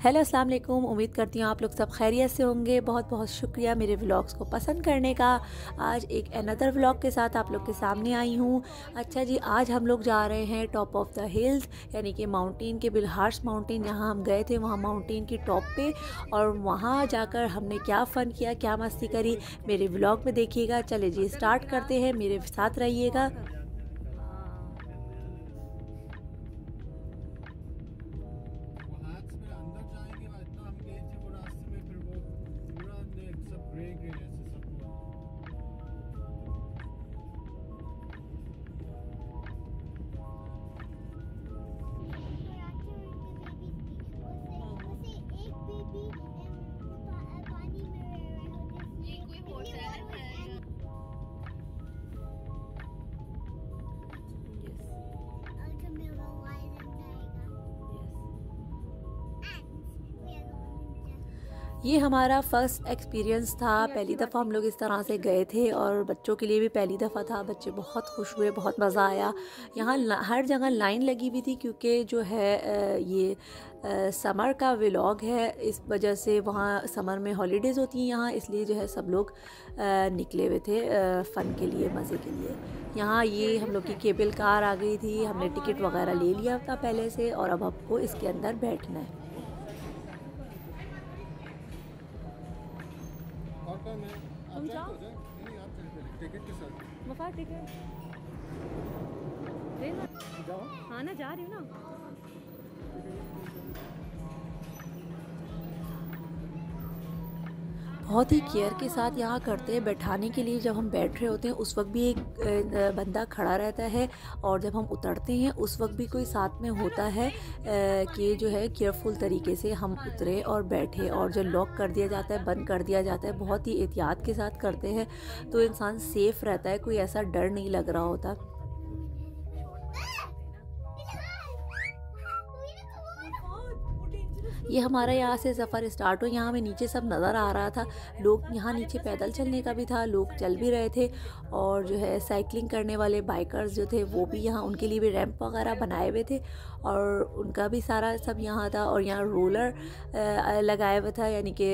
Hello अस्सलाम वालेकुम उम्मीद करती हूँ आप लोग सब खैरियत से होंगे। बहुत बहुत शुक्रिया मेरे व्लॉग्स को पसंद करने का। आज एक अनदर व्लॉग के साथ आप लोग के सामने आई हूँ। अच्छा जी, आज हम लोग जा रहे हैं टॉप ऑफ़ द हिल्स यानी कि माउंटेन के बिलहार्स माउंटेन जहाँ हम गए थे, वहाँ माउंटेन की टॉप पे और वहाँ जाकर हमने क्या फ़न किया, क्या मस्ती करी, मेरे व्लॉग में देखिएगा। चले जी स्टार्ट करते हैं। मेरे साथ रहिएगा। ये हमारा फ़र्स्ट एक्सपीरियंस था। पहली दफ़ा हम लोग इस तरह से गए थे और बच्चों के लिए भी पहली दफ़ा था। बच्चे बहुत खुश हुए, बहुत मज़ा आया। यहाँ हर जगह लाइन लगी हुई थी क्योंकि जो है ये समर का व्लॉग है। इस वजह से वहाँ समर में हॉलीडेज़ होती हैं यहाँ, इसलिए जो है सब लोग निकले हुए थे फ़न के लिए, मज़े के लिए। यहाँ ये हम लोग की केबल कार आ गई थी, हमने टिकट वगैरह ले लिया था पहले से और अब आपको इसके अंदर बैठना है। तुम जाओ। टिकट के साथ। टिकट जाओ। हाँ ना जा रही हूँ ना। बहुत ही केयर के साथ यहाँ करते हैं। बैठाने के लिए जब हम बैठ रहे होते हैं, उस वक्त भी एक बंदा खड़ा रहता है और जब हम उतरते हैं, उस वक्त भी कोई साथ में होता है कि जो है केयरफुल तरीके से हम उतरे और बैठे और जो लॉक कर दिया जाता है, बंद कर दिया जाता है, बहुत ही एहतियात के साथ करते हैं। तो इंसान सेफ़ रहता है, कोई ऐसा डर नहीं लग रहा होता। ये हमारा यहाँ से सफ़र स्टार्ट हो यहाँ हमें नीचे सब नज़र आ रहा था। लोग यहाँ नीचे पैदल चलने का भी था। लोग चल भी रहे थे और जो है साइकिलिंग करने वाले बाइकर्स जो थे वो भी यहाँ उनके लिए भी रैंप वगैरह बनाए हुए थे। और उनका भी सारा सब यहाँ था और यहाँ रोलर लगाया हुआ था, यानी कि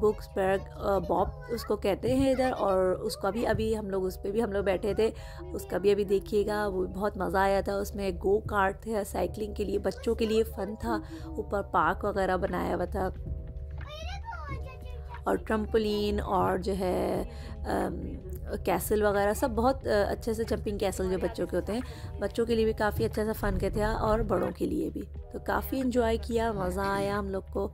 बुक्स बैग बॉब उसको कहते हैं इधर और उसका भी अभी हम लोग उस पर भी हम लोग बैठे थे, उसका भी अभी देखिएगा, वो बहुत मज़ा आया था, उसमें गो कार्ट थे साइकिलिंग के लिए, बच्चों के लिए फ़न था, ऊपर पार्क वगैरह वगैरह बनाया हुआ था। और ट्रम्पोलिन और जो है कैसल वगैरह सब बहुत अच्छे से जंपिंग कैसल जो बच्चों के होते हैं। बच्चों के लिए भी काफ़ी अच्छा सा फ़न के थे और बड़ों के लिए भी। तो काफ़ी इन्जॉय किया मज़ा आया हम लोग को।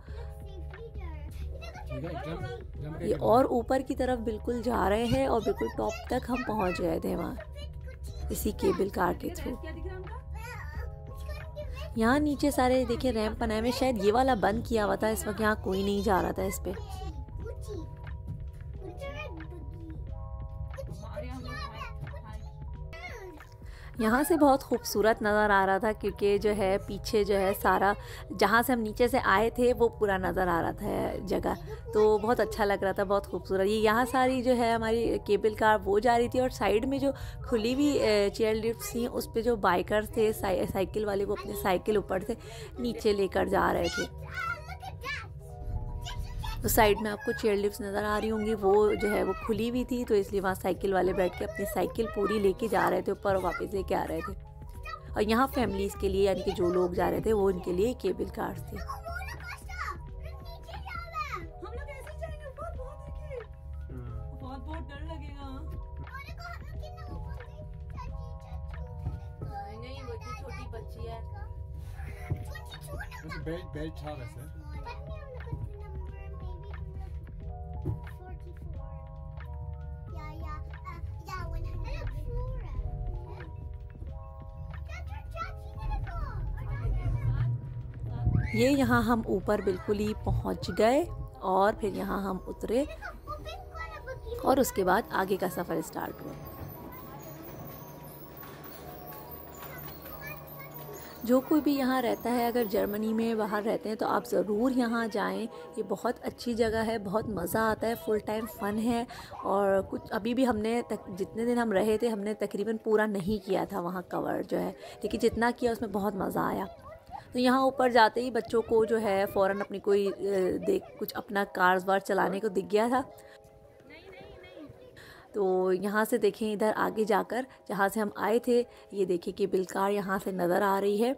ये और ऊपर की तरफ़ बिल्कुल जा रहे हैं और बिल्कुल टॉप तक हम पहुँच गए थे वहाँ। इसी केबल कार के थ्रू यहाँ नीचे सारे देखिए रैंप बनाए में शायद ये वाला बंद किया हुआ था इस वक्त यहाँ कोई नहीं जा रहा था इस पर यहाँ से बहुत खूबसूरत नज़र आ रहा था क्योंकि जो है पीछे जो है सारा, जहाँ से हम नीचे से आए थे, वो पूरा नज़र आ रहा था जगह। तो बहुत अच्छा लग रहा था, बहुत खूबसूरत। ये यहाँ सारी जो है हमारी केबल कार, वो जा रही थी और साइड में जो खुली हुई चेयर लिफ्ट थी, उस पर जो बाइकर्स थे साइकिल वाले, वो अपनी साइकिल ऊपर से नीचे लेकर जा रहे थे। तो साइड में आपको चेयर लिफ्ट नज़र आ रही होंगी। वो जो है वो खुली हुई थी तो इसलिए वहाँ साइकिल वाले बैठ के अपनी साइकिल पूरी लेके जा रहे थे ऊपर वापस लेके आ रहे थे। और यहाँ फैमिलीज़ के लिए यानी कि जो लोग जा रहे थे वो उनके लिए केबल कार्स थे। बेल्ट बेल्ट था वैसे। ये यहाँ हम ऊपर बिल्कुल ही पहुँच गए और फिर यहाँ हम उतरे और उसके बाद आगे का सफ़र स्टार्ट हुआ। जो कोई भी यहाँ रहता है, अगर जर्मनी में बाहर रहते हैं तो आप ज़रूर यहाँ जाएँ। ये बहुत अच्छी जगह है, बहुत मज़ा आता है, फुल टाइम फ़न है और कुछ अभी भी हमने तक, जितने दिन हम रहे थे, हमने तकरीबन पूरा नहीं किया था वहाँ कवर जो है। लेकिन जितना किया, उसमें बहुत मज़ा आया। तो यहाँ ऊपर जाते ही बच्चों को जो है फ़ौर अपनी कोई देख, कुछ अपना कार्स वार चलाने को दिख गया था। तो यहाँ से देखें, इधर आगे जाकर जहाँ से हम आए थे, ये देखें कि बिलकार यहाँ से नज़र आ रही है।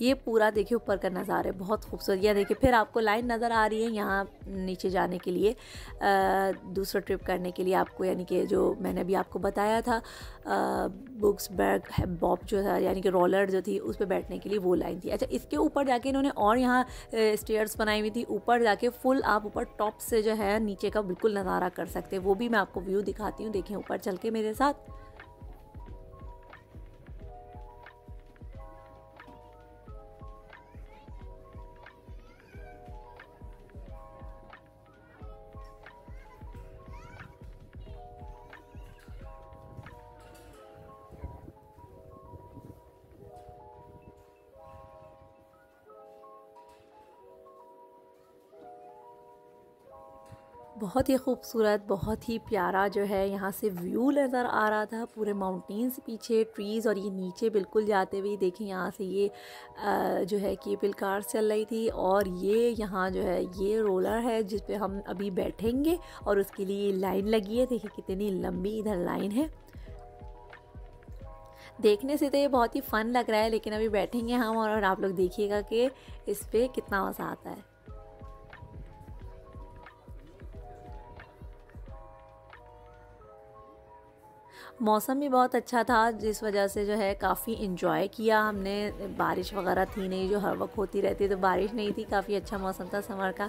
ये पूरा देखिए ऊपर का नज़ारा है बहुत खूबसूरत। यह देखिए, फिर आपको लाइन नज़र आ रही है यहाँ नीचे जाने के लिए दूसरा ट्रिप करने के लिए आपको, यानी कि जो मैंने अभी आपको बताया था बुक्स बैग बॉब जो था, यानी कि रोलर जो थी, उस पर बैठने के लिए वो लाइन थी। अच्छा इसके ऊपर जाके इन्होंने और यहाँ स्टेयर्स बनाई हुई थी। ऊपर जाके फुल आप ऊपर टॉप से जो है, नीचे का बिल्कुल नज़ारा कर सकते हैं। वो भी मैं आपको व्यू दिखाती हूँ। देखें ऊपर चल के मेरे साथ। बहुत ही खूबसूरत, बहुत ही प्यारा जो है यहाँ से व्यू नज़र आ रहा था, पूरे माउंटेन्स पीछे ट्रीज़ और ये नीचे बिल्कुल जाते हुए देखें यहाँ से ये जो है केबल कार चल रही थी और ये यहाँ जो है ये रोलर है जिस पे हम अभी बैठेंगे और उसके लिए लाइन लगी है। देखिए कितनी लंबी इधर लाइन है। देखने से तो ये बहुत ही फ़न लग रहा है, लेकिन अभी बैठेंगे हम और आप लोग देखिएगा कि इस पर कितना मज़ा आता है। मौसम भी बहुत अच्छा था, जिस वजह से जो है काफ़ी इन्जॉय किया हमने। बारिश वगैरह थी नहीं, जो हर वक्त होती रहती तो बारिश नहीं थी, काफ़ी अच्छा मौसम था समर का।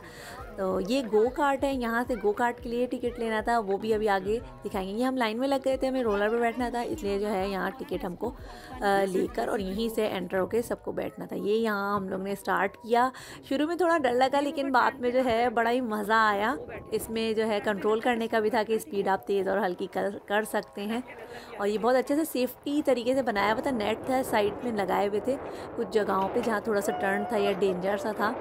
तो ये गो कार्ट है, यहाँ से गो कार्ट के लिए टिकट लेना था, वो भी अभी आगे दिखाएँगे। ये हम लाइन में लग गए थे, हमें रोलर पर बैठना था, इसलिए जो है यहाँ टिकट हमको लेकर और यहीं से एंटर होकर सबको बैठना था। ये यहाँ हम लोग ने स्टार्ट किया। शुरू में थोड़ा डर लगा, लेकिन बाद में जो है बड़ा ही मज़ा आया। इसमें जो है कंट्रोल करने का भी था कि स्पीड आप तेज़ और हल्की कर कर सकते हैं। और ये बहुत अच्छे से सेफ्टी तरीके से बनाया हुआ था। नेट था साइड में लगाए हुए थे कुछ जगहों पे जहाँ थोड़ा सा टर्न था या डेंजर सा था।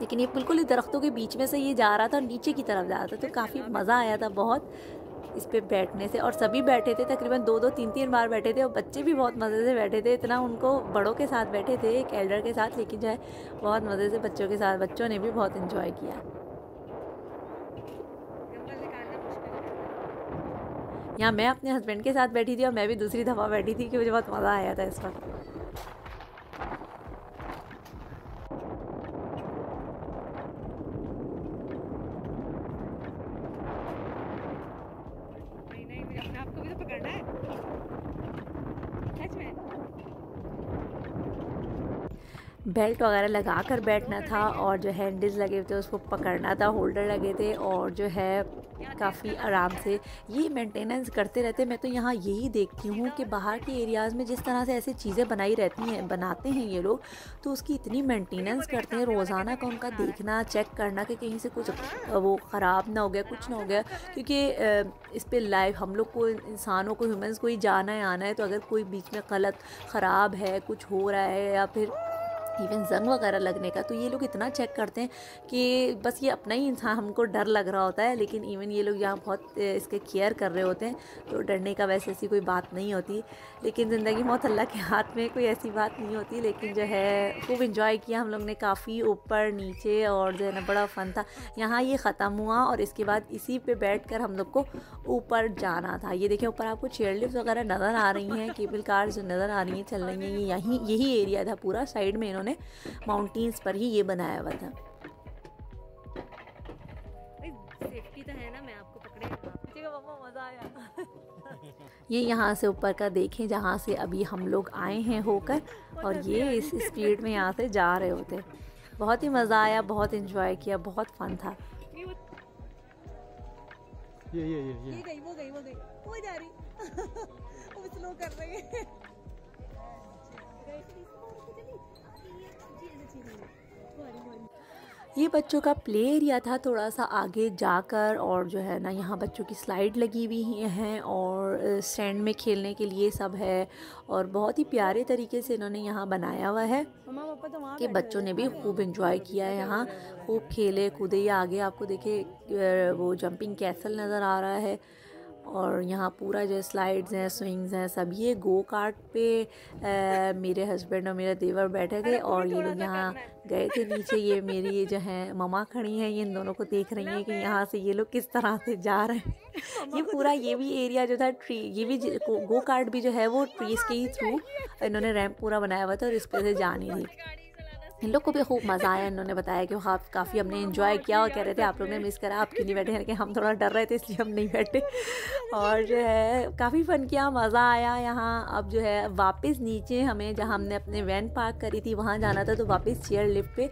लेकिन ये बिल्कुल ही दरख्तों के बीच में से ये जा रहा था और नीचे की तरफ़ जा रहा था तो काफ़ी मज़ा आया था बहुत इस पर बैठने से। और सभी बैठे थे, तकरीबन दो दो, तीन तीन बार बैठे थे और बच्चे भी बहुत मज़े से बैठे थे। इतना उनको बड़ों के साथ बैठे थे, एक एल्डर के साथ, लेकिन जो है बहुत मज़े से बच्चों के साथ, बच्चों ने भी बहुत इन्जॉय किया। यहाँ मैं अपने हस्बैंड के साथ बैठी थी और मैं भी दूसरी दफ़ा बैठी थी कि मुझे बहुत मज़ा आया था इस वक्त। बेल्ट वगैरह लगा कर बैठना था और जो हैंडल्स लगे हुए थे उसको पकड़ना था, होल्डर लगे थे और जो है काफ़ी आराम से ये मेंटेनेंस करते रहते। मैं तो यहाँ यही देखती हूँ कि बाहर के एरियाज़ में जिस तरह से ऐसी चीज़ें बनाई रहती हैं, बनाते हैं ये लोग तो उसकी इतनी मेंटेनेंस करते हैं। रोज़ाना का उनका देखना चेक करना कि कहीं से कुछ वो ख़राब ना हो गया, कुछ ना हो गया, क्योंकि इस पर लाइव हम लोग को इंसानों को ह्यूमन्स को ही जाना है, आना है तो अगर कोई बीच में गलत, ख़राब है, कुछ हो रहा है या फिर इवन जंग वगैरह लगने का तो ये लोग इतना चेक करते हैं कि बस ये अपना ही इंसान, हमको डर लग रहा होता है, लेकिन इवन ये लोग यहाँ बहुत इसके केयर कर रहे होते हैं तो डरने का वैसे ऐसी कोई बात नहीं होती। लेकिन ज़िंदगी मौत अल्लाह के हाथ में कोई ऐसी बात नहीं होती, लेकिन जो है, खूब इन्जॉय किया हम लोग ने, काफ़ी ऊपर, नीचे और जो है ना, बड़ा फ़न था। यहाँ ये ख़त्म हुआ और इसके बाद इसी पर बैठ कर हम लोग को ऊपर जाना था। ये देखें ऊपर आपको चेयर लिफ्ट वगैरह नज़र आ रही हैं केबल कार जो नज़र आ रही हैं, चल रही हैं, ये यहीं, यही एरिया था, पूरा साइड में इन्होंने उन्होंने माउंटेन्स पर ही ये बनाया हुआ था। ये यहाँ से ऊपर का देखें जहाँ से अभी हम लोग आए हैं होकर और ये इस स्पीड में यहाँ से जा रहे होते। बहुत ही मज़ा आया बहुत इन्जॉय किया बहुत फन था। ये ये ये ये गई वो गई वो गई। वो जा रही। वो स्लो कर रही है। ये बच्चों का प्ले एरिया था थोड़ा सा आगे जाकर और जो है ना यहाँ बच्चों की स्लाइड लगी हुई हैं और स्टैंड में खेलने के लिए सब है और बहुत ही प्यारे तरीके से इन्होंने यहाँ बनाया हुआ है तो कि बच्चों ने भी खूब इंजॉय किया है यहाँ। खूब खेले कूदे या आगे आपको देखे वो जंपिंग कैसल नज़र आ रहा है। और यहाँ पूरा जो स्लाइड्स हैं स्विंग्स हैं सब ये गो कार्ट पे आ, मेरे हस्बैंड और मेरे देवर बैठे थे और ये लोग यहाँ गए थे नीचे ये मेरी ये जो है ममा खड़ी हैं ये इन दोनों को देख रही हैं कि यहाँ से ये लोग किस तरह से जा रहे हैं। ये पूरा ये भी एरिया जो था ट्री ये भी गो कार्ट भी जो है वो ट्रीज़ के ही थ्रू इन्होंने रैम्प पूरा बनाया हुआ था और इस पर से जा नहीं थी इन लोग को भी खूब मज़ा आया, इन्होंने बताया कि हाँ काफ़ी हमने इन्जॉय किया और कह रहे थे, आप लोग ने मिस करा, आप क्यों नहीं बैठे? कि हम थोड़ा डर रहे थे, इसलिए हम नहीं बैठे। और जो है, काफ़ी फ़न किया, मज़ा आया यहाँ। अब जो है, वापस नीचे हमें जहाँ हमने अपने वैन पार्क करी थी, वहाँ जाना था तो वापस चेयर लिफ्ट पे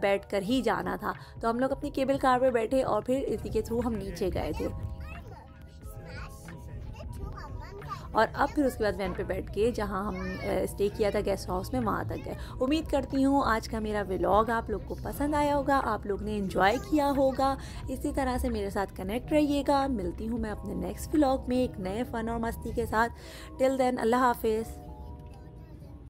बैठ कर ही जाना था। तो हम लोग अपनी केबल कार पर बैठे और फिर इसी के थ्रू हम नीचे गए थे। और अब फिर उसके बाद वैन पे बैठ के जहाँ हम स्टे किया था गेस्ट हाउस में, वहाँ तक गए। उम्मीद करती हूँ आज का मेरा व्लॉग आप लोग को पसंद आया होगा, आप लोग ने इन्जॉय किया होगा। इसी तरह से मेरे साथ कनेक्ट रहिएगा। मिलती हूँ मैं अपने नेक्स्ट व्लॉग में एक नए फ़न और मस्ती के साथ। टिल देन अल्लाह हाफिज़।